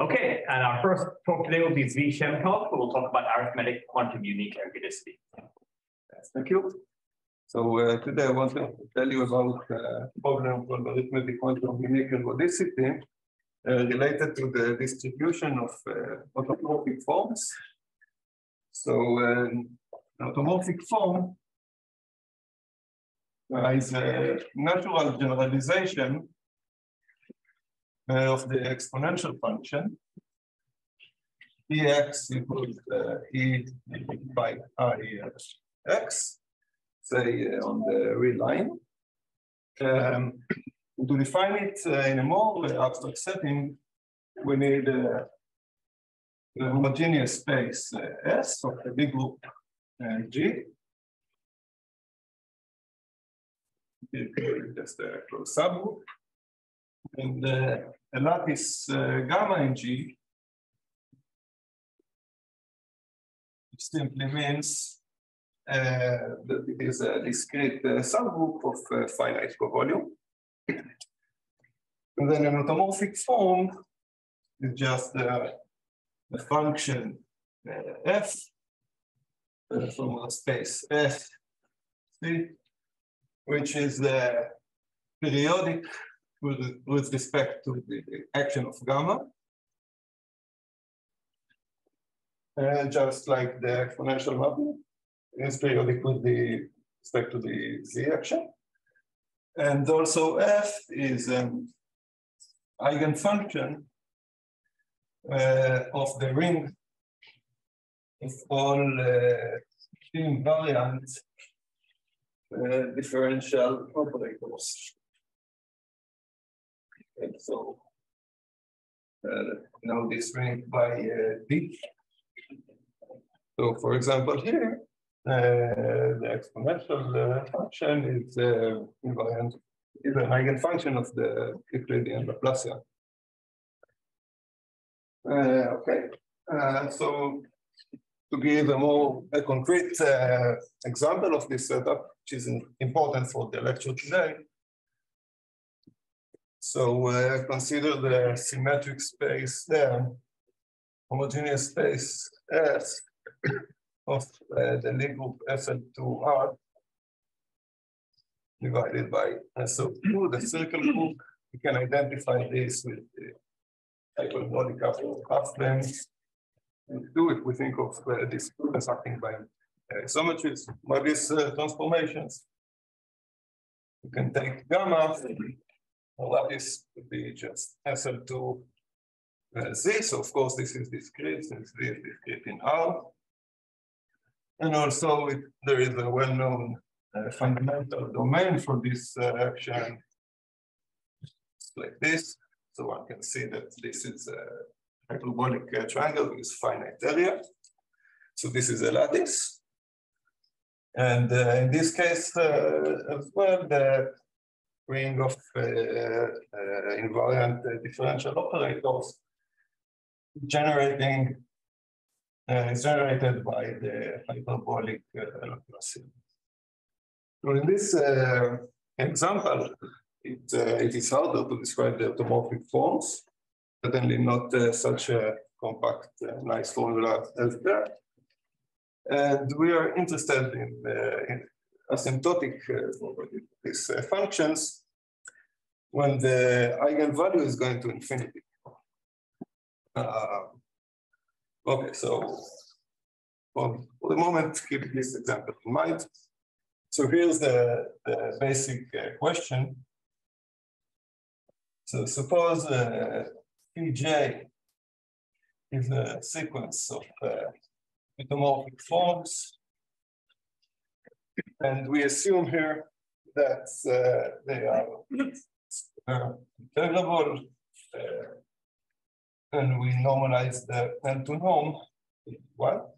Okay, and our first talk today will be Zvi Shem-Tov, who will talk about arithmetic quantum unique ergodicity. Thank you. So uh, today I want to tell you about uh, problem arithmetic quantum unique ergodicity uh, related to the distribution of uh, automorphic forms. So um, automorphic form is a natural generalization of the exponential function ex equals uh, e by i x, say uh, on the real line. Um, to define it uh, in a more abstract setting, we need uh, a homogeneous space uh, S of the big group uh, G. Just a closed subgroup. And uh, a lattice uh, gamma in G simply means uh, that it is a discrete uh, subgroup of uh, finite covolume. And then an automorphic form is just uh, a function uh, f uh, from a space S, C, which is the periodic with, with respect to the action of gamma. And just like the exponential mapping is periodic with the respect to the z action. And also f is an eigenfunction uh, of the ring of all uh, invariant uh, differential operators. And so uh, now this ring by uh, D. So for example, here, uh, the exponential uh, function is uh, invariant, is an eigenfunction of the Euclidean Laplacian. Uh, okay, uh, so to give a more a concrete uh, example of this setup, which is important for the lecture today, so uh, consider the symmetric space there, homogeneous space S of uh, the Lie group SL2R divided by SO2, the circle group. We can identify this with the hyperbolic plane. We do it, we think of uh, this as acting by uh, isometries, by these uh, transformations. We can take gamma well, that is would be just SL2 uh, Z. So of course, this is discrete since this is discrete in R. And also it, there is a well-known uh, fundamental domain for this uh, action like this. So one can see that this is a hyperbolic uh, triangle with finite area. So this is a lattice. And uh, in this case uh, as well, the ring of uh, uh, invariant uh, differential operators generating uh, is generated by the hyperbolic uh, Laplacian. So in this uh, example, it, it is harder to describe the automorphic forms, certainly not such a compact, nice formula as that. And we are interested in, in asymptotic uh, these uh, functions when the eigenvalue is going to infinity. Uh, okay, so for, the moment, keep this example in mind. So here's the, the basic uh, question. So suppose uh, Pj is a sequence of uh, automorphic forms and we assume here that uh, they are uh, integrable. Uh, and we normalize the n to norm what?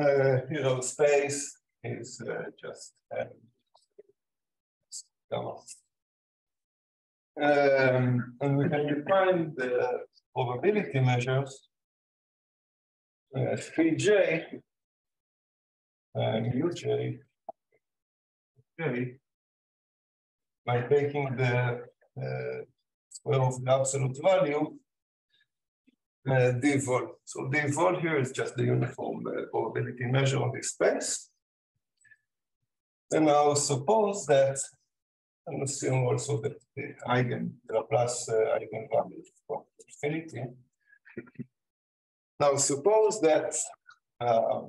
Uh, you know, space is uh, just. Uh, um, and we can define the probability measures. Uh, 3j and you, Jay, Jay, by taking the uh, 12 absolute value, uh, vol. So d vol here is just the uniform uh, probability measure on this space. And now suppose that, and assume also that the eigen, the Laplace uh, eigenvalue for infinity. Now suppose that uh,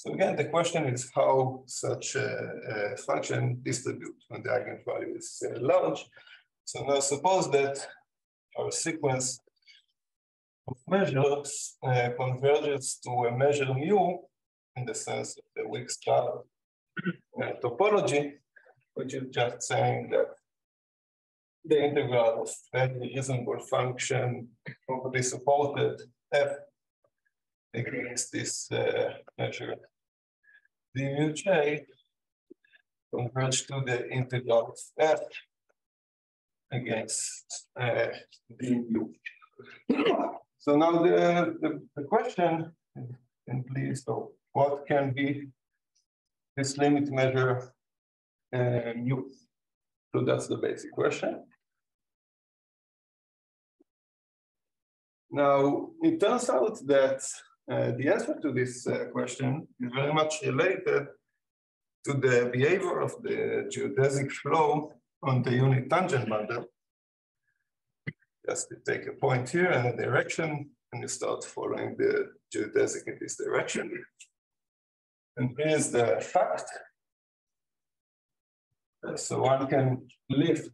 so again, the question is how such a, a function distributes when the eigenvalue is uh, large. So now suppose that our sequence of measures uh, converges to a measure mu in the sense of the weak star uh, topology, which is just saying that the integral of any reasonable function properly supported f against this uh, measure mu j converge to the integral of f against uh, d mu. So now the, the, the question, and please, so what can be this limit measure uh, mu. So that's the basic question. Now, it turns out that uh, the answer to this uh, question is very much related to the behavior of the geodesic flow on the unit tangent bundle. Just take a point here and a direction, and you start following the geodesic in this direction. And here's the fact. So one can lift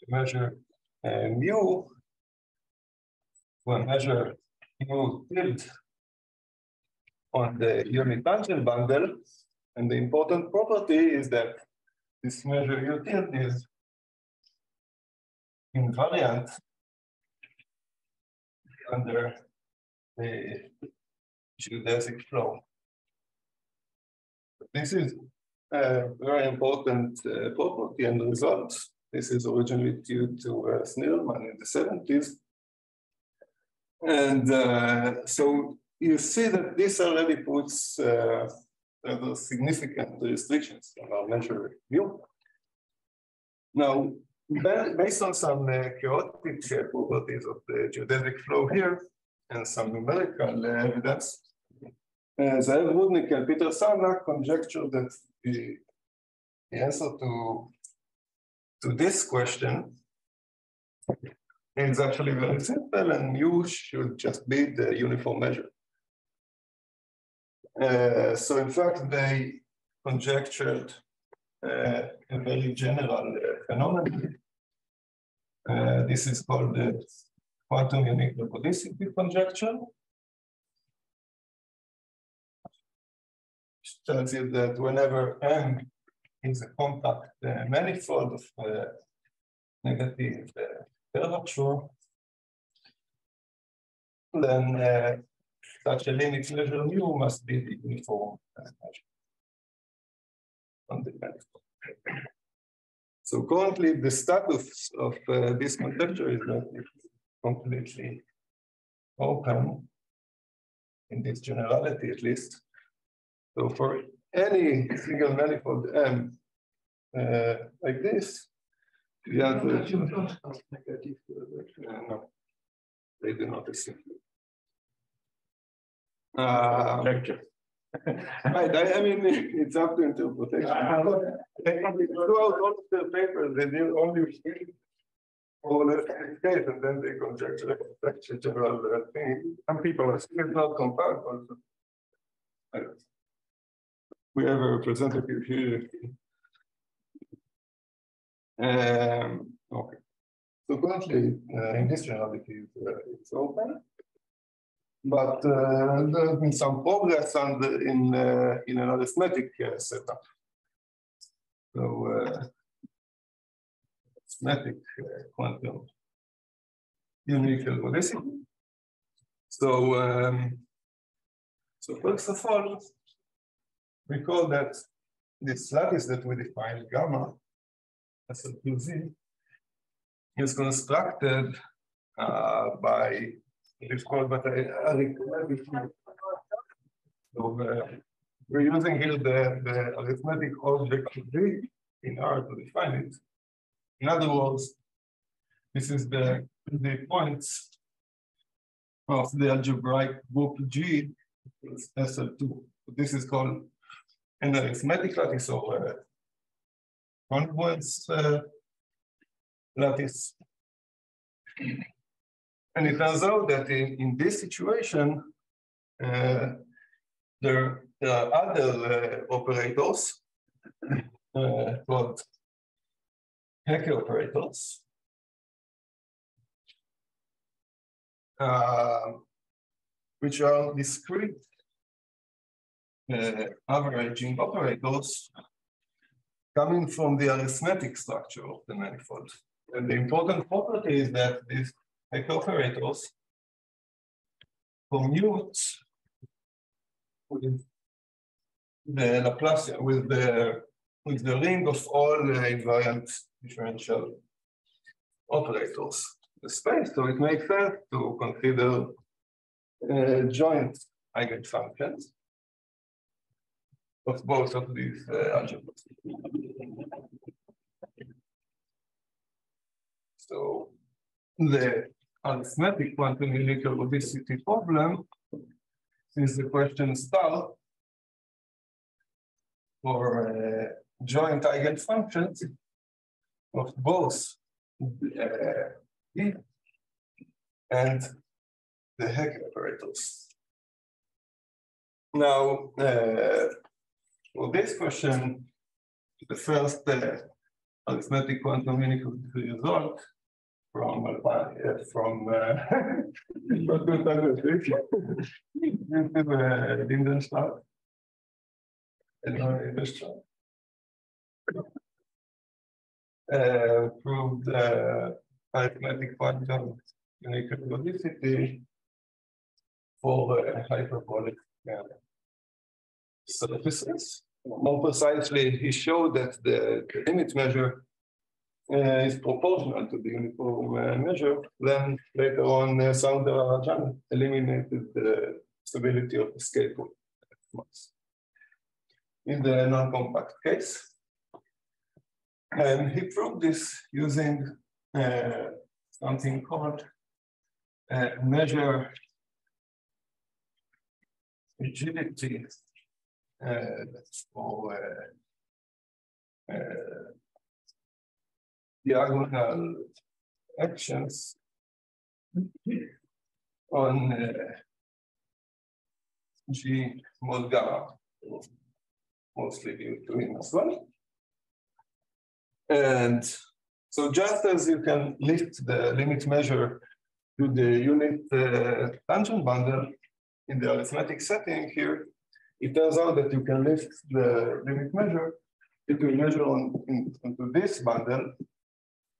to measure uh, mu, one measure mu tilt on the unit tangent bundle. And the important property is that this measure u tilt is invariant under the geodesic flow. This is a very important uh, property and result. This is originally due to uh, Shnirelman in the 70s. And uh, so you see that this already puts uh, significant restrictions on our measure view. Now, based on some uh, chaotic uh, properties of the geodesic flow here and some numerical evidence, Ze'ev Rudnick and Peter Sarnak conjecture that the, the answer to, to this question is actually very simple and mu should just be the uniform measure. Uh, so in fact, they conjectured uh, a very general uh, phenomenon. Uh, this is called the quantum unique ergodicity conjecture. tells you that whenever M is a compact uh, manifold of uh, negative uh, curvature, then uh, such a limit measure mu must be the uniform. So currently the status of uh, this conjecture is that it's completely open in this generality at least. So for any single manifold M uh, like this, we have the uh, no, they do not assume. Uh, right, I, I, mean, it's up to interpretation. Throughout all of the papers, they did only all the case, and then they conjecture a general thing. Some people are still not compact we have a representative here. Um, okay. So currently, uh, in this reality, uh, it's open, but uh, there's been some progress and in uh, in an arithmetic setup. So arithmetic quantum unique algorithm. So um, so first of all, Recall that this lattice that we define, gamma, as a 2z, is constructed uh, by, it's called, but I, I so uh, we're using here the, the arithmetic object V in R to define it. In other words, this is the the points of the algebraic group G is SL2. This is called an arithmetic lattice or congruence uh, lattice. And it turns out that in, in this situation, uh, there, there, are other uh, operators uh, called Hecke operators. Uh, which are discrete uh, averaging operators coming from the arithmetic structure of the manifold. And the important property is that these operators commute with the Laplacian, with the with the ring of all invariant differential operators the space. So it makes sense to consider uh, joint eigenfunctions of both of these uh, algebras. So the arithmetic quantum unique problem, since the question starts for uh, joint eigenfunctions of both uh, and the Hecke operators. Now, uh, for this question, the first uh, arithmetic quantum inequality result from uh, from uh, Lindenstrauss. Uh, proved uh, arithmetic quantum unique for uh, hyperbolic uh, surfaces. More precisely, he showed that the, the limit measure uh, is proportional to the uniform uh, measure. Then later on, uh, Soundararajan eliminated the stability of the scale in the non-compact case. And he proved this using uh, something called uh, measure rigidity for uh, uh, diagonal actions on uh, G mod gamma, mostly due to well. And so just as you can lift the limit measure to the unit uh, tangent bundle in the arithmetic setting here, it turns out that you can lift the limit measure into a measure on, in, into this bundle,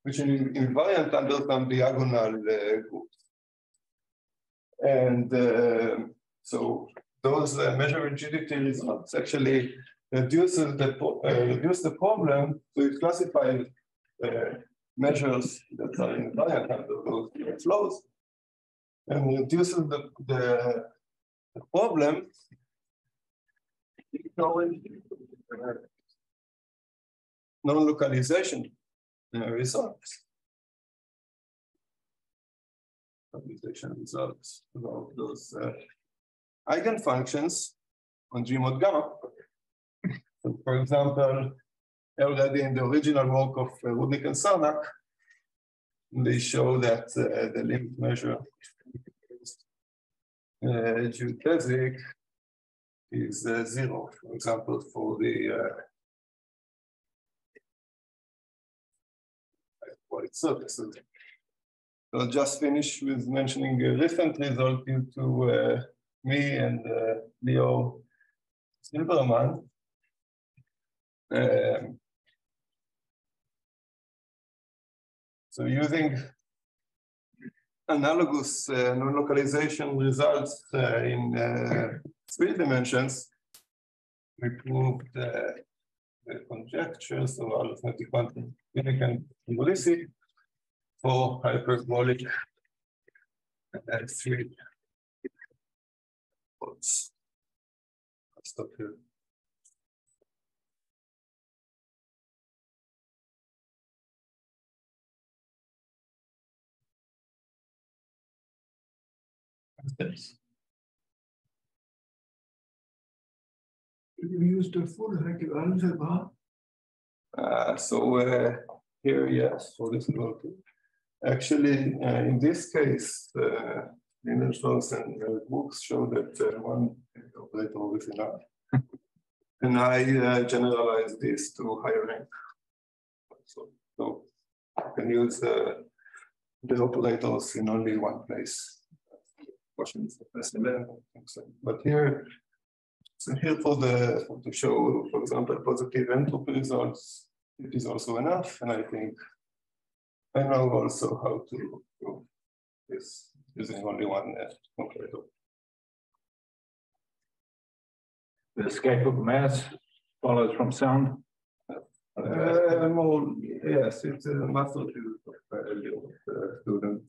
which is invariant under some diagonal uh, groups. And uh, so those uh, measure rigidity results actually reduces the, uh, reduce the problem. So it classifies uh, measures that are invariant under those flows and reduces the, the, the problem non-localization results. Localization results about those uh, eigenfunctions on G mod gamma. So for example, already in the original work of uh, Rudnick and Sarnak, they show that uh, the limit measure uh, geodesic is uh, zero, for example, for the uh, white surfaces. So I'll just finish with mentioning a recent result due to uh, me and uh, Lior Silberman. Um, So using analogous uh, non-localization results uh, in uh, three dimensions, we proved uh, the conjectures of arithmetic quantum unique and for hyperbolic uh, three. I'll stop here. You used a full algebra. Uh, so uh, here, yes, for this two. Actually, uh, in this case, uh, and uh, books show that uh, one operator is enough. and I uh, generalize this to higher rank. So, so I can use uh, the operators in only one place. But here so here for the to show, for example, positive entropy results, it is also enough. And I think I know also how to prove this using only one uh, operator. The escape of mass follows from sound. Uh, more, yes, it's a master to uh, student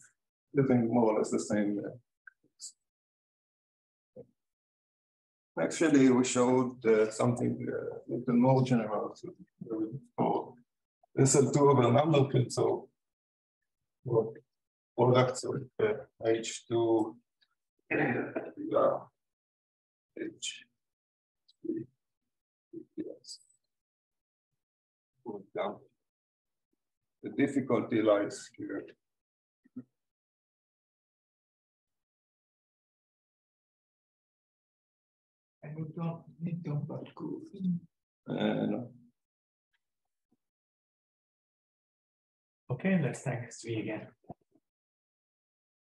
using more or less the same uh, Actually, we showed uh, something uh, little more general for SL2 over number for products with uh, H2 uh, H. The difficulty lies here. And you don't need them but go. Uh, no. Okay, let's thank Sri again.